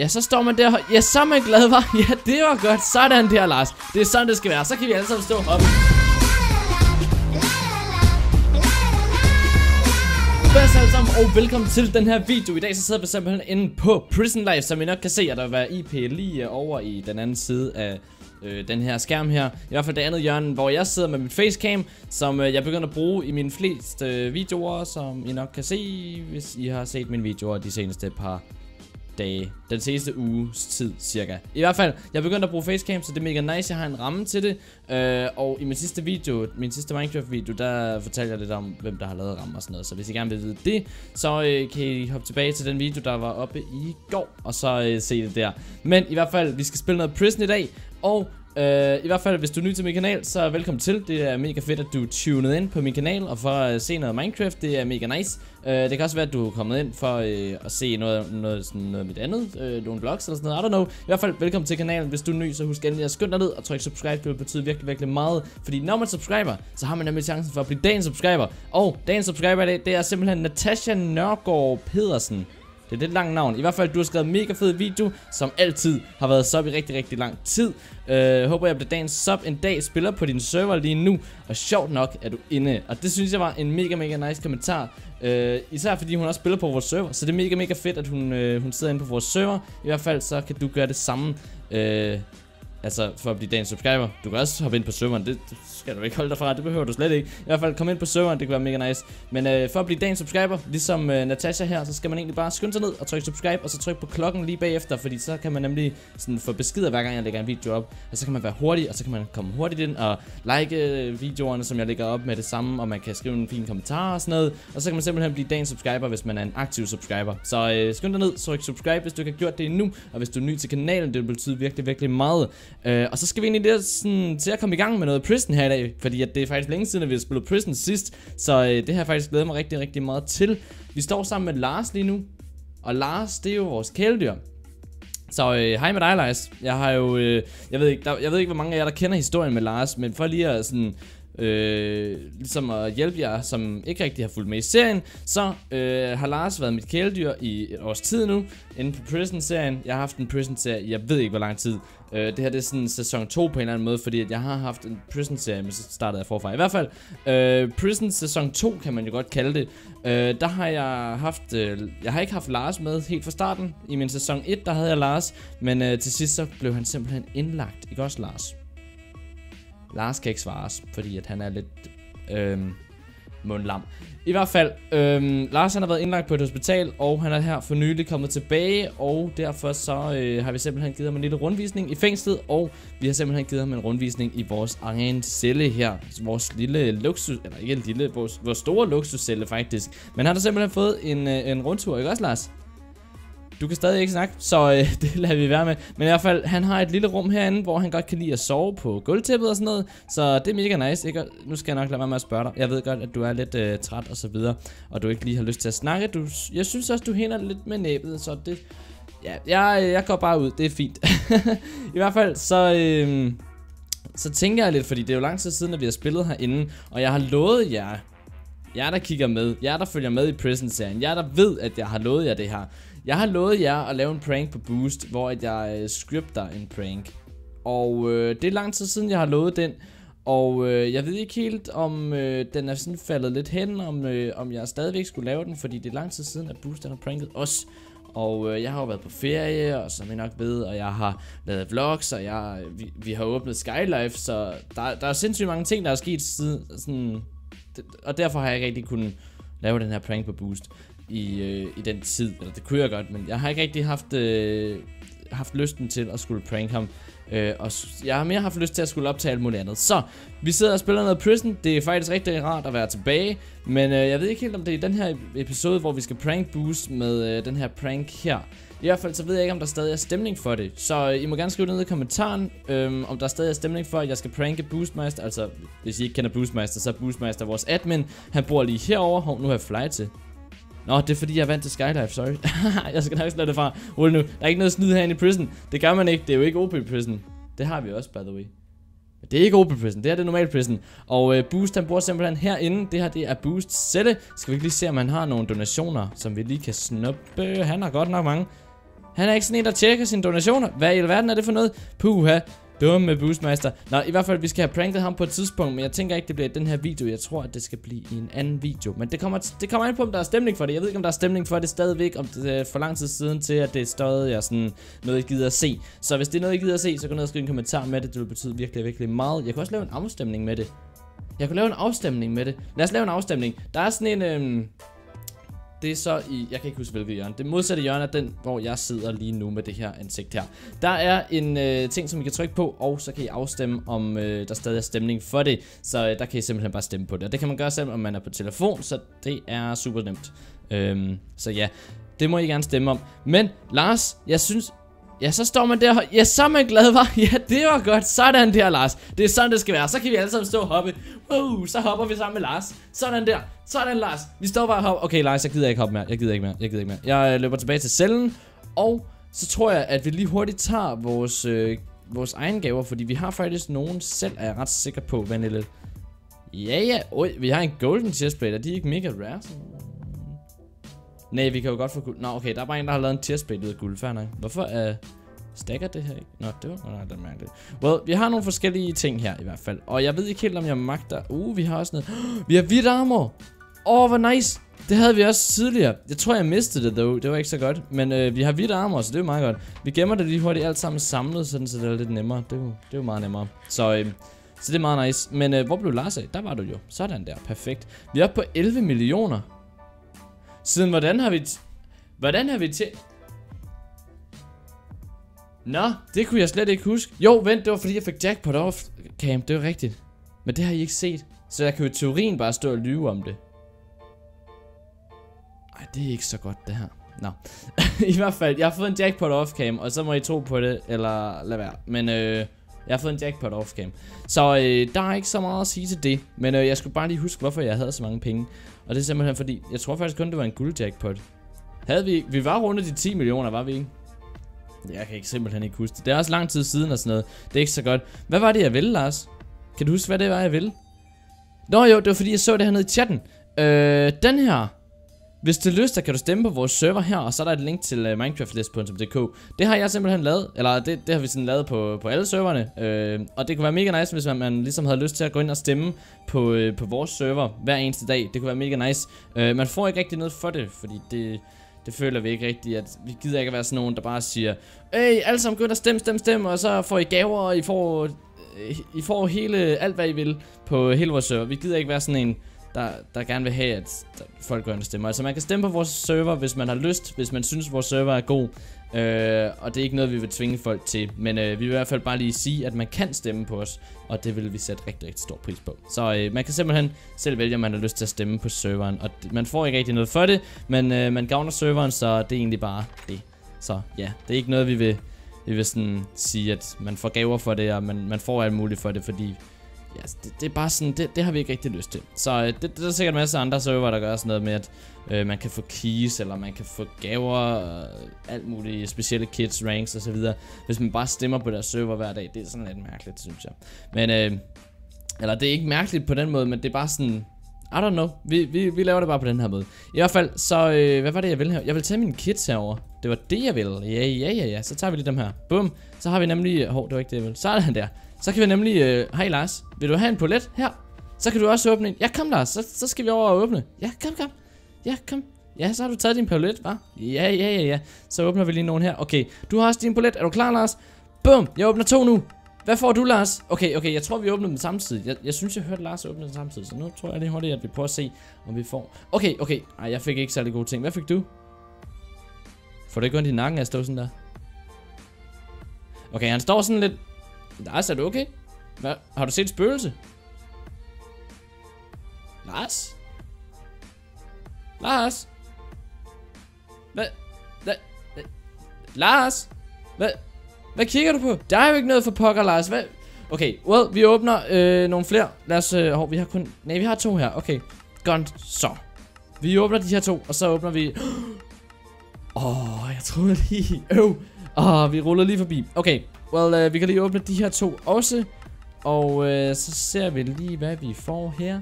Ja, så står man der. Ja, så er man glad, var. Ja, det var godt. Sådan der, Lars. Det er sådan, det skal være. Så kan vi alle sammen stå op. Hvad alle sammen, og velkommen til den her video. I dag så sidder vi simpelthen inde på Prison Life, som I nok kan se, at der vil være IP lige over i den anden side af øh, den her skærm her. I hvert fald det andet hjørne, hvor jeg sidder med mit facecam, som øh, jeg begynder at bruge i mine fleste øh, videoer, som I nok kan se, hvis I har set mine videoer de seneste par dage. Den seneste uges tid, cirka. I hvert fald, jeg begyndte at bruge facecam, så det er mega nice. Jeg har en ramme til det. Øh, og i min sidste video, min sidste Minecraft-video, der fortalte jeg lidt om, hvem der har lavet ramme og sådan noget. Så hvis I gerne vil vide det, så øh, kan I hoppe tilbage til den video, der var oppe i går, og så øh, se det der. Men i hvert fald, vi skal spille noget Prison i dag, og Uh, I hvert fald, hvis du er ny til min kanal, så velkommen til. Det er mega fedt, at du er tunet ind på min kanal og for at se noget Minecraft. Det er mega nice. Uh, det kan også være, at du er kommet ind for uh, at se noget, noget, sådan noget mit andet. Uh, nogle vlogs eller sådan noget. I don't know. I hvert fald, velkommen til kanalen. Hvis du er ny, så husk endelig at skynde dig ned og trykke subscribe. Det vil betyde virkelig, virkelig meget. Fordi når man subscriber, så har man nemlig chancen for at blive dagens subscriber. Og dagens subscriber i dag, det er simpelthen Natasha Nørgaard Pedersen. Det er lidt langt navn. I hvert fald, du har skrevet en mega fed video, som altid har været sub i rigtig, rigtig lang tid. Øh, håber jeg bliver dagens sub en dag spiller på din server lige nu. Og sjovt nok er du inde. Og det synes jeg var en mega, mega nice kommentar. Øh, især fordi hun også spiller på vores server. Så det er mega, mega fedt, at hun, øh, hun sidder inde på vores server. I hvert fald, så kan du gøre det samme. Øh, Altså, for at blive dagens subscriber. Du kan også hoppe ind på serveren. Det, skal du ikke holde dig fra. Det behøver du slet ikke. I hvert fald, kom ind på serveren. Det kan være mega nice. Men øh, for at blive dagens subscriber, ligesom øh, Natasha her, så skal man egentlig bare skynde sig ned og trykke subscribe. Og så trykke på klokken lige bagefter. Fordi så kan man nemlig sådan få beskeder, hver gang jeg lægger en video op. Og så kan man være hurtig, og så kan man komme hurtigt ind og like øh, videoerne, som jeg lægger op med det samme. Og man kan skrive en fin kommentar og sådan noget. Og så kan man simpelthen blive dagens subscriber, hvis man er en aktiv subscriber. Så øh, skynd dig ned, tryk subscribe, hvis du ikke har gjort det endnu. Og hvis du er ny til kanalen, det vil betyde virkelig, virkelig meget. Øh, og så skal vi egentlig der, sådan, til at komme i gang med noget Prison her i dag, fordi at det er faktisk længe siden, at vi har spillet Prison sidst, så øh, det har jeg faktisk glædet mig rigtig, rigtig meget til. Vi står sammen med Lars lige nu, og Lars, det er jo vores kæledyr. Så øh, hej med dig, Lars. Jeg har jo, øh, jeg ved ikke, der, jeg ved ikke, hvor mange af jer, der kender historien med Lars, men for lige at sådan øh, ligesom at hjælpe jer, som ikke rigtig har fulgt med i serien, så øh, har Lars været mit kæledyr i et års tid nu, inden på Prison-serien. Jeg har haft en Prison-serie, jeg ved ikke hvor lang tid. Øh, det her det er sådan sæson 2 på en eller anden måde, fordi at jeg har haft en Prison-serie, men så startede jeg forfra. I hvert fald, øh, Prison sæson 2 kan man jo godt kalde det. Øh, der har jeg haft, øh, jeg har ikke haft Lars med helt fra starten. I min sæson 1, der havde jeg Lars, men øh, til sidst så blev han simpelthen indlagt. Ikke også, Lars? Lars kan ikke svares, fordi at han er lidt øhm, mundlam. I hvert fald, øhm, Lars han har været indlagt på et hospital, og han er her for nylig kommet tilbage, og derfor så øh, har vi simpelthen givet ham en lille rundvisning i fængslet, og vi har simpelthen givet ham en rundvisning i vores egen celle her. Vores lille luksus, eller ikke en lille, vores, vores store luksuscelle faktisk. Men han har simpelthen fået en, øh, en rundtur, ikke også Lars? Du kan stadig ikke snakke, så øh, det lader vi være med. Men i hvert fald, han har et lille rum herinde, hvor han godt kan lide at sove på gulvtæppet og sådan noget. Så det er mega nice. Ikke? Nu skal jeg nok lade være med at spørge dig. Jeg ved godt, at du er lidt øh, træt og så videre, og du ikke lige har lyst til at snakke. Du, jeg synes også, du hænder lidt med næbet, så det... Ja, jeg, jeg går bare ud. Det er fint. I hvert fald, så... Øh, så tænker jeg lidt, fordi det er jo lang tid siden, at vi har spillet herinde, og jeg har lovet jer, jer der kigger med, jer der følger med i Prison-serien, jer der ved, at jeg har lovet jer det her, jeg har lovet jer at lave en prank på Boost, hvor at jeg øh, scripter en prank. Og øh, det er lang tid siden, jeg har lovet den. Og øh, jeg ved ikke helt, om øh, den er sådan faldet lidt hen, om, øh, om jeg stadigvæk skulle lave den, fordi det er lang tid siden, at Boost har pranket os. Og øh, jeg har jo været på ferie, og som I nok ved, og jeg har lavet vlogs, og jeg, øh, vi, vi har åbnet Skylife, så der, der er sindssygt mange ting, der er sket siden, sådan, og derfor har jeg ikke rigtig kunnet lave den her prank på Boost i, øh, i den tid. Eller det kunne jeg godt, men jeg har ikke rigtig haft, øh, haft lysten til at skulle prank ham. Øh, og jeg har mere haft lyst til at skulle optage alt muligt andet. Så, vi sidder og spiller noget Prison. Det er faktisk rigtig rart at være tilbage. Men øh, jeg ved ikke helt, om det er i den her episode, hvor vi skal prank boost med øh, den her prank her. I hvert fald så ved jeg ikke, om der stadig er stemning for det. Så øh, I må gerne skrive ned i kommentaren, øh, om der stadig er stemning for, at jeg skal pranke Boostmeister. Altså, hvis I ikke kender Boostmeister, så er Boostmeister vores admin. Han bor lige herover. Hov, nu har jeg fly til. Nå, det er fordi, jeg er vant til Skydive, sorry. jeg skal nok slå det fra. Rolig nu. Der er ikke noget snyd herinde i prison. Det gør man ikke. Det er jo ikke OP prison. Det har vi også, by the way. Det er ikke OP prison, det er det normal prison. Og øh, Boost, han bor simpelthen herinde. Det her, det er Boost sætte. Skal vi ikke lige se, om han har nogle donationer, som vi lige kan snuppe? Han har godt nok mange. Han er ikke sådan en, der tjekker sine donationer. Hvad i alverden er det for noget? Puha. Dumme boostmaster. Nå, i hvert fald, vi skal have pranket ham på et tidspunkt, men jeg tænker ikke, det bliver i den her video. Jeg tror, at det skal blive i en anden video. Men det kommer, det kommer an på, om der er stemning for det. Jeg ved ikke, om der er stemning for det stadigvæk, om det er for lang tid siden til, at det er stadig er sådan noget, jeg gider at se. Så hvis det er noget, jeg gider at se, så gå ned og skriv en kommentar med det. Det vil betyde virkelig, virkelig meget. Jeg kan også lave en afstemning med det. Jeg kunne lave en afstemning med det. Lad os lave en afstemning. Der er sådan en... Øh det er så i, jeg kan ikke huske hvilket hjørne. Det modsatte hjørne er den, hvor jeg sidder lige nu med det her ansigt her. Der er en øh, ting, som I kan trykke på Og så kan I afstemme, om øh, der stadig er stemning for det. Så øh, der kan I simpelthen bare stemme på det. Og det kan man gøre selv, om man er på telefon Så det er super nemt øhm, Så ja, det må I gerne stemme om. Men Lars, jeg synes Ja, så står man der. Ja, så er man glad, var. Ja, det var godt. Sådan der, Lars. Det er sådan, det skal være. Så kan vi alle sammen stå og hoppe. Wow, så hopper vi sammen med Lars. Sådan der. Sådan, Lars. Vi står bare og hopper. Okay, Lars, jeg gider ikke hoppe mere. Jeg gider ikke mere. Jeg gider ikke mere. Jeg øh, løber tilbage til cellen. Og så tror jeg, at vi lige hurtigt tager vores, øh, vores egen gaver. Fordi vi har faktisk nogen selv, er jeg ret sikker på, Vanille. Ja, ja. Oj, vi har en golden chestplate. Er de ikke mega rare? Nej, vi kan jo godt få guld. Nå, okay, der er bare en, der har lavet en tierspil ud af guld. Fair nok. Hvorfor øh, er... Uh, stakker det her ikke? Nå, det var godt nok mærkeligt. Well, vi har nogle forskellige ting her i hvert fald. Og jeg ved ikke helt, om jeg magter... Uh, vi har også noget... vi har hvidt armor! Åh, oh, hvor nice! Det havde vi også tidligere. Jeg tror, jeg mistede det, though. Det var ikke så godt. Men øh, vi har hvidt armor, så det er meget godt. Vi gemmer det lige hurtigt alt sammen samlet, sådan, så det er lidt nemmere. Det er jo, det er jo meget nemmere. Så, øh, så det er meget nice. Men øh, hvor blev Lars af? Der var du jo. Sådan der. Perfekt. Vi er oppe på 11 millioner. Siden hvordan har vi... Hvordan har vi til... Nå, det kunne jeg slet ikke huske. Jo, vent, det var fordi jeg fik jackpot off cam. Det var rigtigt. Men det har I ikke set. Så jeg kan jo i teorien bare stå og lyve om det. Ej, det er ikke så godt det her. Nå. I hvert fald, jeg har fået en jackpot off cam, og så må I tro på det, eller lad være. Men øh, jeg har fået en jackpot off cam. Så øh, der er ikke så meget at sige til det. Men øh, jeg skulle bare lige huske, hvorfor jeg havde så mange penge. Og det er simpelthen fordi, jeg tror faktisk kun, det var en guldjackpot. Havde vi, vi var rundt de 10 millioner, var vi ikke? Jeg kan ikke simpelthen ikke huske det. Det er også lang tid siden og sådan noget. Det er ikke så godt. Hvad var det, jeg ville, Lars? Kan du huske, hvad det var, jeg ville? Nå jo, det var fordi, jeg så det hernede i chatten. Øh, den her. Hvis du lyst, så kan du stemme på vores server her, og så er der et link til øh, uh, minecraftlist.dk. Det har jeg simpelthen lavet, eller det, det har vi sådan lavet på, på alle serverne. Øh, og det kunne være mega nice, hvis man, man ligesom havde lyst til at gå ind og stemme på, øh, på vores server hver eneste dag. Det kunne være mega nice. Øh, man får ikke rigtig noget for det, fordi det det føler vi ikke rigtigt, at vi gider ikke at være sådan nogen, der bare siger, Hey, alle sammen gå ind og stem, stem, stem, og så får I gaver, og I får, øh, I får hele, alt hvad I vil på øh, hele vores server. Vi gider ikke være sådan en, der, der gerne vil have, at folk går ind og stemmer. Altså man kan stemme på vores server, hvis man har lyst, hvis man synes, vores server er god. Øh, og det er ikke noget, vi vil tvinge folk til. Men øh, vi vil i hvert fald bare lige sige, at man kan stemme på os. Og det vil vi sætte rigtig, rigtig stor pris på. Så øh, man kan simpelthen selv vælge, om man har lyst til at stemme på serveren. Og man får ikke rigtig noget for det, men øh, man gavner serveren, så det er egentlig bare det. Så ja, det er ikke noget, vi vil, vi vil sådan sige, at man får gaver for det, og man, man får alt muligt for det, fordi ja, altså, det, det er bare sådan, det, det har vi ikke rigtig lyst til. Så øh, det, det er sikkert en masse andre server, der gør sådan noget med, at øh, man kan få keys, eller man kan få gaver, øh, alt muligt, specielle kits, ranks osv. Hvis man bare stemmer på deres server hver dag, det er sådan lidt mærkeligt, synes jeg. Men, øh, eller det er ikke mærkeligt på den måde, men det er bare sådan, I don't know. Vi, vi, vi laver det bare på den her måde. I hvert fald, så øh, hvad var det, jeg ville her? Jeg vil tage mine kits herover. Det var det, jeg ville. Ja, ja, ja, ja. Så tager vi lige dem her. Bum. Så har vi nemlig... Hov, det var ikke det, jeg ville. Så er den der. Så kan vi nemlig... Øh, Hej Lars, vil du have en polet her? Så kan du også åbne en. Ja, kom Lars, så, så skal vi over og åbne. Ja, kom, kom. Ja, kom. Ja, så har du taget din polet, hva'? Ja, ja, ja, ja. Så åbner vi lige nogen her. Okay, du har også din polet. Er du klar, Lars? Bum, jeg åbner to nu. Hvad får du, Lars? Okay, okay, jeg tror, vi åbner dem samtidig. Jeg, jeg synes, jeg hørte Lars åbne dem samtidig. Så nu tror jeg lige hurtigt, at vi prøver at se, om vi får... Okay, okay. Ej, jeg fik ikke særlig gode ting. Hvad fik du? Får du ikke ondt i nakken af at stå sådan der? Okay, han står sådan lidt... Lars, er du okay? Hvad? Har du set spøgelse? Lars? Lars? Hvad? Hvad? Lars? Hvad? Hvad kigger du på? Der er jo ikke noget for pokker, Lars. Hvad? Okay, well, vi åbner øh, nogle flere. Lad os... Øh, hov, vi har kun... Nej, vi har to her. Okay, godt. Så. Vi åbner de her to, og så åbner vi... Åh, oh, jeg troede lige... Øv. Åh, oh, vi ruller lige forbi. Okay, Well, øh, vi kan lige åbne de her to også. Og øh, så ser vi lige, hvad vi får her.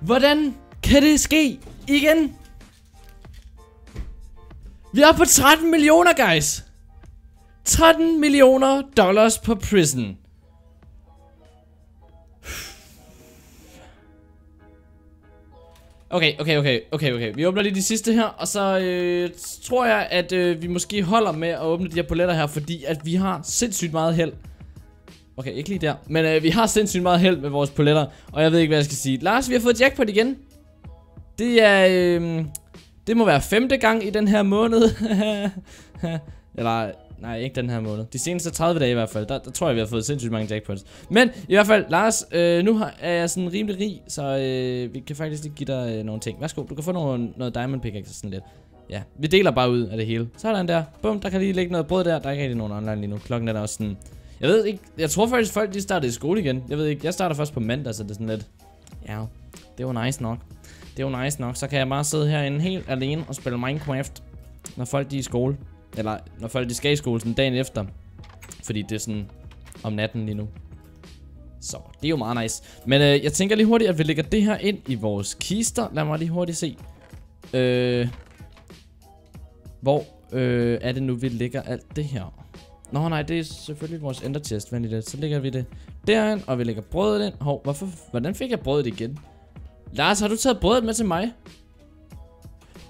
Hvordan kan det ske igen? Vi er på 13 millioner, guys. 13 millioner dollars på prison. Okay, okay, okay, okay, okay. Vi åbner lige de sidste her, og så øh, tror jeg, at øh, vi måske holder med at åbne de her poletter her, fordi at vi har sindssygt meget held. Okay, ikke lige der, men øh, vi har sindssygt meget held med vores poletter, og jeg ved ikke, hvad jeg skal sige. Lars, vi har fået jackpot igen. Det er, øh, det må være femte gang i den her måned. Eller, Nej, ikke den her måned. De seneste 30 dage i hvert fald, der, der tror jeg, vi har fået sindssygt mange jackpots. Men i hvert fald, Lars, øh, nu har, er jeg sådan rimelig rig, så øh, vi kan faktisk lige give dig øh, nogle ting. Værsgo, du kan få nogle, noget diamond pickaxe sådan lidt. Ja, vi deler bare ud af det hele. Sådan der. Bum, der kan lige ligge noget brød der. Der er ikke rigtig nogen online lige nu. Klokken er også sådan... Jeg ved ikke, jeg tror faktisk folk de startede i skole igen. Jeg ved ikke, jeg starter først på mandag, så det er sådan lidt... Ja, det var nice nok. Det er jo nice nok. Så kan jeg bare sidde herinde helt alene og spille Minecraft, når folk de er i skole. Eller når folk de skal i skole sådan dagen efter. Fordi det er sådan om natten lige nu. Så det er jo meget nice. Men øh, jeg tænker lige hurtigt, at vi lægger det her ind i vores kister. Lad mig lige hurtigt se. Øh, hvor øh, er det nu, vi lægger alt det her? Nå nej, det er selvfølgelig vores ender chest, venligt. Så lægger vi det derind, og vi lægger brødet ind. Hov, hvorfor, hvordan fik jeg brødet igen? Lars, har du taget brødet med til mig?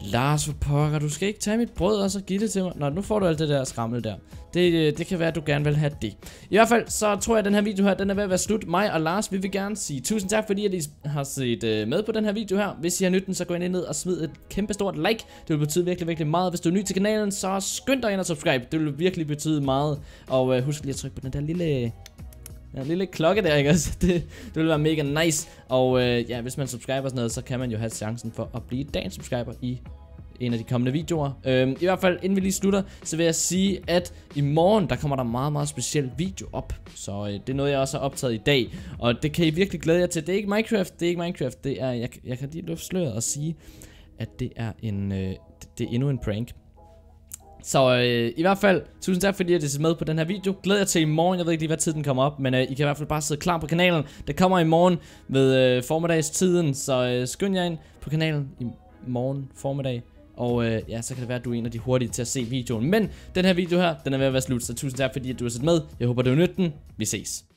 Lars, for pokker, du skal ikke tage mit brød og så give det til mig. Nå, nu får du alt det der skrammel der. Det, øh, det kan være, at du gerne vil have det. I hvert fald, så tror jeg, at den her video her, den er ved at være slut. Mig og Lars, vi vil gerne sige tusind tak, fordi I har set øh, med på den her video her. Hvis I har nytten, den, så gå ind ned og smid et kæmpe stort like. Det vil betyde virkelig, virkelig meget. Hvis du er ny til kanalen, så skynd dig ind og subscribe. Det vil virkelig betyde meget. Og øh, husk lige at trykke på den der lille Ja, en lille klokke der, ikke også? Det, det ville være mega nice. Og øh, ja, hvis man subscriber sådan noget, så kan man jo have chancen for at blive dagens subscriber i en af de kommende videoer. Øhm, I hvert fald, inden vi lige slutter, så vil jeg sige, at i morgen, der kommer der meget, meget speciel video op. Så øh, det er noget, jeg også har optaget i dag. Og det kan I virkelig glæde jer til. Det er ikke Minecraft, det er ikke Minecraft. Det er, jeg, jeg kan lige løfte sløret og sige, at det er en, øh, det, det er endnu en prank. Så øh, i hvert fald, tusind tak fordi I har med på den her video. Glæder jeg til i morgen. Jeg ved ikke lige, hvad tid den kommer op, men øh, I kan i hvert fald bare sidde klar på kanalen. Det kommer i morgen ved øh, formiddagstiden, så øh, skynd jer ind på kanalen i morgen formiddag. Og øh, ja, så kan det være, at du er en af de hurtige til at se videoen. Men den her video her, den er ved at være slut, så tusind tak fordi, at du har set med. Jeg håber, du har nytten. Vi ses.